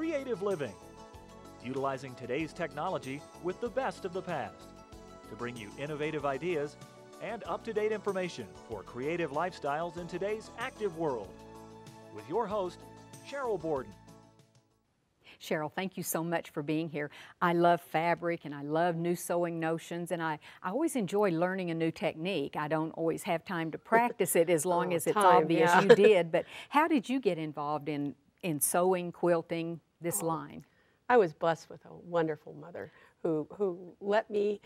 creative living, utilizing today's technology with the best of the past to bring you innovative ideas and up to date information for creative lifestyles in today's active world. With your host, Sheryl Borden. Cheryl, thank you so much for being here. I love fabric and I love new sewing notions and I, I always enjoy learning a new technique. I don't always have time to practice it as long oh, as it's time, obvious yeah. you did, but how did you get involved in, in sewing, quilting, this oh, line? I was blessed with a wonderful mother who, who let me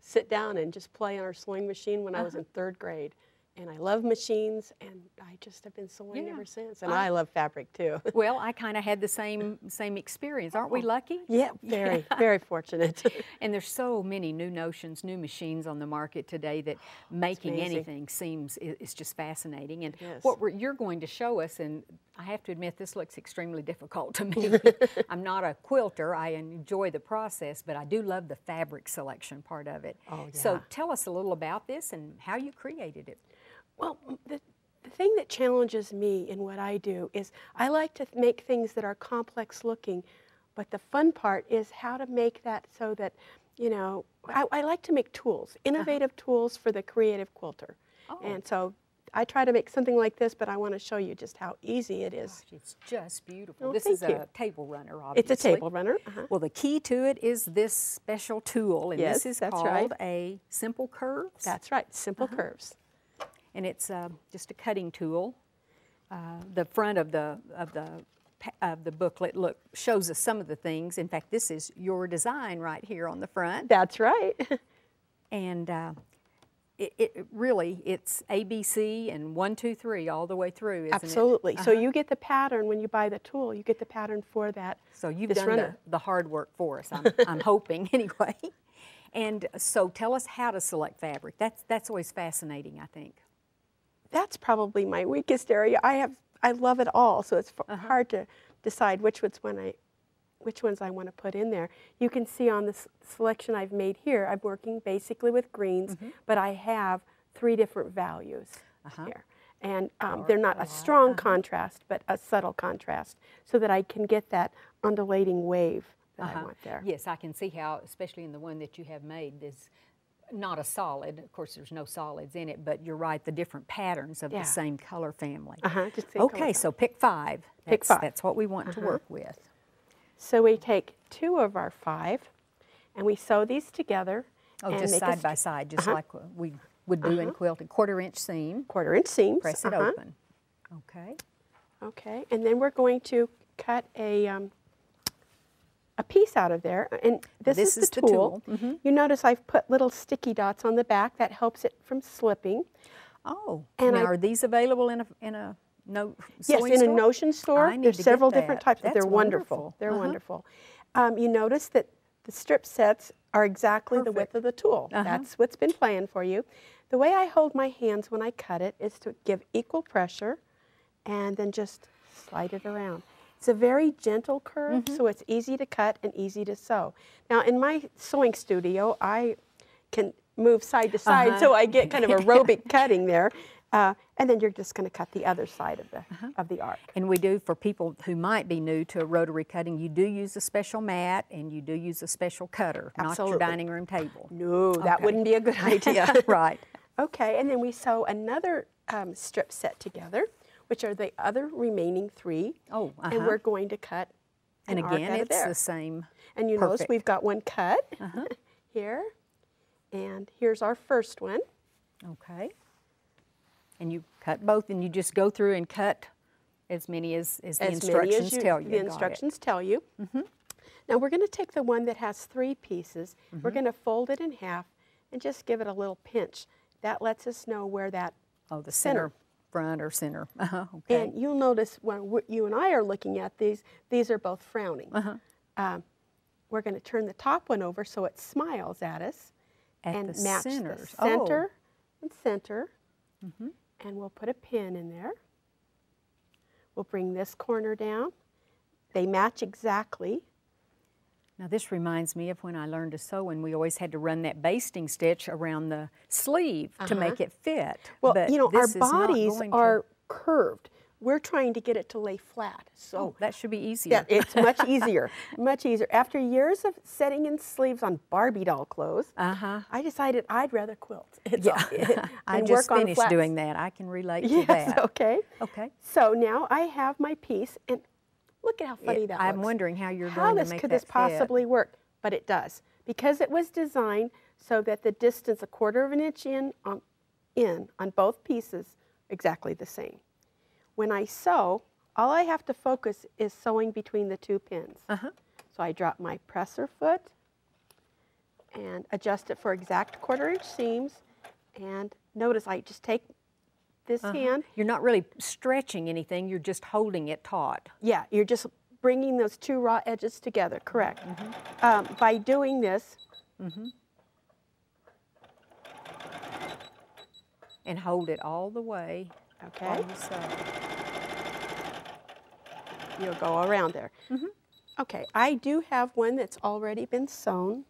sit down and just play on her sewing machine when uh -huh. I was in uh-huh. third grade and I love machines, and I just have been sewing yeah. ever since. And I, I love fabric too. well, I kind of had the same same experience. Aren't we oh, lucky? Yeah, very, very fortunate. and there's so many new notions, new machines on the market today that oh, making anything seems is just fascinating. And yes. what you're going to show us, and I have to admit this looks extremely difficult to me. I'm not a quilter. I enjoy the process, but I do love the fabric selection part of it. Oh, yeah. So tell us a little about this and how you created it. Well, the, the thing that challenges me in what I do is I like to make things that are complex looking, but the fun part is how to make that so that, you know, I, I like to make tools, uh-huh. innovative uh -huh. tools for the creative quilter. Oh. And so I try to make something like this, but I want to show you just how easy it is. Gosh, it's just beautiful. Oh, this is you. a table runner, obviously. It's a table runner. Uh -huh. Well, the key to it is this special tool, and yes, this is that's called right. a Simple Curves. That's right, Simple uh -huh. Curves and it's uh, just a cutting tool. Uh, the front of the of the of the booklet look shows us some of the things. In fact, this is your design right here on the front. That's right. and uh, it, it, really it's ABC and one, two, three all the way through. Absolutely. -huh. So you get the pattern when you buy the tool. You get the pattern for that. So you've done the, the, hard work for us. I'm, I'm hoping anyway. And so tell us how to select fabric. That's that's always fascinating. I think that's probably my weakest area. I have I love it all, so it's uh -huh. hard to decide which ones when I which ones I want to put in there. You can see on the selection I've made here, I'm working basically with greens, mm -hmm. but I have three different values uh -huh. here. And um, they're not a strong uh -huh. contrast, but a subtle contrast, so that I can get that undulating wave that I uh-huh. want there. Yes, I can see how, especially in the one that you have made, this not a solid. Of course, there's no solids in it, but you're right, the different patterns of yeah. the same color family. Uh-huh, okay, so pick five. Pick that's, five. That's what we want uh -huh. to uh-huh. work with. So we take two of our five, and we sew these together. Oh, just side by side, just uh -huh. like we would do uh -huh. in uh-huh. quilting. Quarter inch seam. Quarter inch seams. Press it open. Okay. Okay, and then we're going to cut a um, a piece out of there. And this, this is, is the tool. tool. Mm -hmm. You notice I've put little sticky dots on the back. That helps it from slipping. Oh, and now I, are these available in a, in a no Yes, in store? a notion store. There's several different types. That's they're wonderful. wonderful. They're uh -huh. wonderful. Um, you notice that the strip sets are exactly Perfect. the width of the tool. Uh -huh. That's what's been planned for you. The way I hold my hands when I cut it is to give equal pressure and then just slide it around. It's a very gentle curve, mm -hmm. so it's easy to cut and easy to sew. Now, in my sewing studio, I can move side to side, uh -huh. so I get kind of aerobic cutting there. Uh, and then you're just going to cut the other side of the uh -huh. of the arc. And we do for people who might be new to rotary cutting. You do use a special mat, and you do use a special cutter, Absolutely. not your dining room table. No, that wouldn't be a good idea. right. Okay, and then we sew another um, strip set together which are the other remaining three. Oh, uh -huh. And we're going to cut And again, it's the same. And you Perfect. notice we've got one cut uh -huh. here. And here's our first one. Okay. And you cut both and you just go through and cut as many as, as the as instructions as you, tell you. The instructions tell you. Mm -hmm. Now we're going to take the one that has three pieces. Mm -hmm. We're mm-hmm. going to fold it in half and just give it a little pinch. That lets us know where that oh, the center, center front or center. Uh -huh, okay. And you'll notice when you and I are looking at these, these are both frowning. Uh -huh. um, we're going to turn the top one over so it smiles at us at and the match centers. the center oh. and center. Mm -hmm. And we'll put a pin in there. We'll bring this corner down. They match exactly. Now this reminds me of when I learned to sew and we always had to run that basting stitch around the sleeve uh -huh. to Uh-huh. make it fit. Well, but you know, our bodies are curved. we're trying to get it to lay flat. So Oh, that should be easier. yeah, it's much easier, much easier. After years of setting in sleeves on Barbie doll clothes, Uh-huh. I decided I'd rather quilt. It's Yeah, all- I just finished doing that. I can relate to that. okay. Okay. So now I have my piece, and look at how funny It- that I'm looks. wondering how you're how going to this make could this possibly work? But it does because it was designed so that the distance a quarter of an inch in on in on both pieces exactly the same. When I sew, all I have to focus is sewing between the two pins. Uh-huh. So I drop my presser foot and adjust it for exact quarter inch seams. And notice I just take this Uh-huh. hand You're not really stretching anything. You're just holding it taut. Yeah, you're just bringing those two raw edges together, correct. Mm-hmm. Um, by doing this, and hold it all the way okay, while you sew. you'll go around there. Mm-hmm. Okay, I do have one that's already been sewn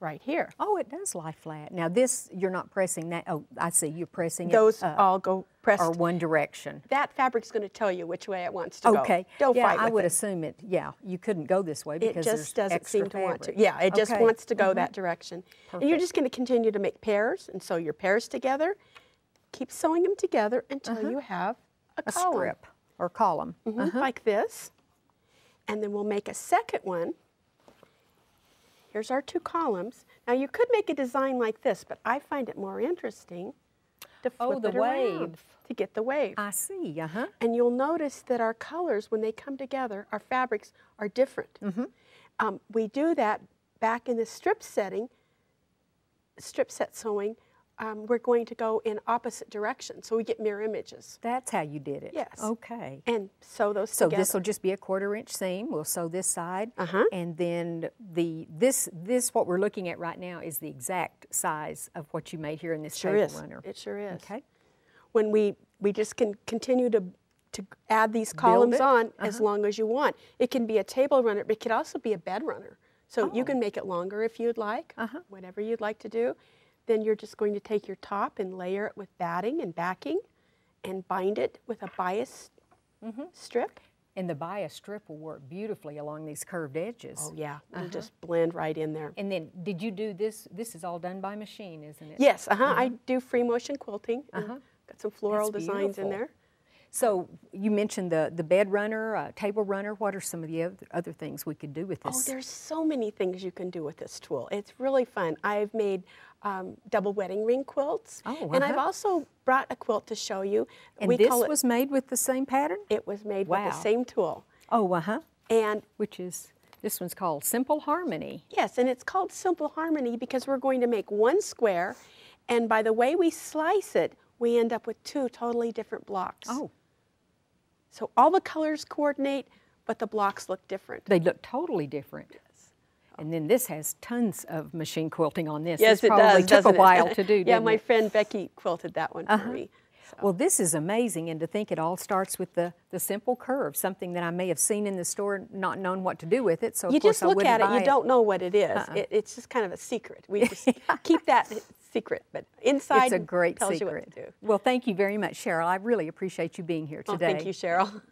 right here. Oh, it does lie flat. Now this, you're not pressing that. Oh, I see. You're pressing Those it up all go pressed. or one direction. that fabric's going to tell you which way it wants to go. Okay. Don't yeah, fight I would it. assume it. Yeah, you couldn't go this way because It just doesn't extra seem to want to. fabric. Yeah, it just Okay. Mm-hmm. wants to go that direction. Perfect. And you're just going to continue to make pairs and sew your pairs together. Keep sewing them together until you have a, a column. strip or column. Mhm, like this. And then we'll make a second one. Here's our two columns. Now you could make a design like this, but I find it more interesting to flip Oh, the it around wave. to get the wave. I see. Uh huh. and you'll notice that our colors, when they come together, our fabrics are different. Mm-hmm. Um, we do that back in the strip setting, strip set sewing. Um, we're going to go in opposite directions, so we get mirror images That's how you did it. Yes. Okay. and sew those So together. this will just be a quarter inch seam. We'll sew this side, Uh-huh. and then the this this what we're looking at right now is the exact size of what you made here in this sure table is. runner. It sure is. Okay. when we we just can continue to to add these columns it? Uh-huh. on as long as you want. It can be a table runner, but it could also be a bed runner. So you Oh. can make it longer if you'd like, Uh-huh. whatever you'd like to do. Then you're just going to take your top and layer it with batting and backing and bind it with a bias Mm-hmm. strip. And the bias strip will work beautifully along these curved edges. Oh yeah, it'll just blend right in there. And then, did you do this? This is all done by machine, isn't it? Yes, uh-huh, I do free motion quilting. and Got some floral That's designs in there. So you mentioned the the bed runner, uh, table runner. What are some of the other, things we could do with this? Oh, there's so many things you can do with this tool. It's really fun. I've made um, double wedding ring quilts, Oh, and I've uh-huh. also brought a quilt to show you. and we this it. was made with the same pattern. it was made with the same tool, Oh, uh huh. and Which is this one's called Simple Harmony. yes, and it's called Simple Harmony because we're going to make one square, and by the way we slice it, we end up with two totally different blocks. Oh, So all the colors coordinate, but the blocks look different. they look totally different. Yes. And then this has tons of machine quilting on this. Yes, this it probably does. took a it? while to do. yeah, my it? friend Becky quilted that one for uh-huh. me. So. Well, this is amazing, and to think it all starts with the, the simple curve, something that I may have seen in the store, not known what to do with it. So of you course just look at it, you don't know what it is. Uh-uh. It, it's just kind of a secret. We just keep that secret, but inside It's a great tells secret. you what to do. Well, thank you very much, Cheryl. I really appreciate you being here Oh, today. thank you, Cheryl.